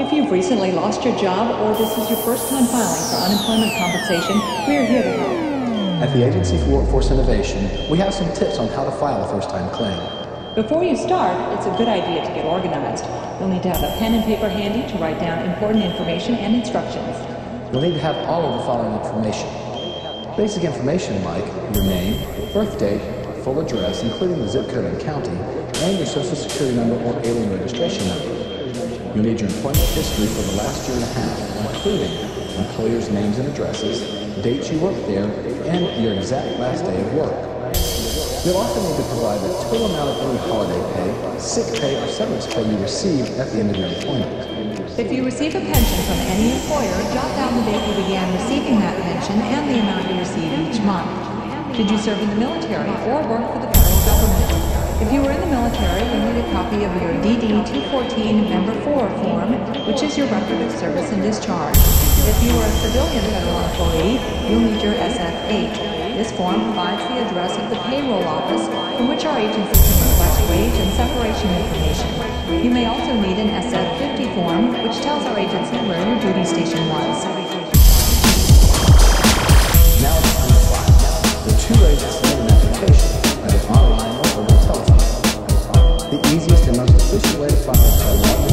If you've recently lost your job or this is your first time filing for unemployment compensation, we're here to help. At the Agency for Workforce Innovation, we have some tips on how to file a first-time claim. Before you start, it's a good idea to get organized. You'll need to have a pen and paper handy to write down important information and instructions. You'll need to have all of the following information. Basic information like your name, birth date, full address, including the zip code and county, and your social security number or alien registration number. You'll need your employment history for the last year and a half, including employers' names and addresses, dates you worked there, and your exact last day of work. You'll also need to provide the total amount of any holiday pay, sick pay, or severance pay you received at the end of your employment. If you receive a pension from any employer, jot down the date you began receiving that pension and the amount you receive each month. Did you serve in the military or work for the? If you were in the military, you need a copy of your DD-214 Member 4 form, which is your record of service and discharge. If you are a civilian federal employee, you'll need your SF-8. This form provides the address of the payroll office from which our agency can request wage and separation information. You may also need an SF-50 form, which tells our agency where your duty station was. This is where to find a lot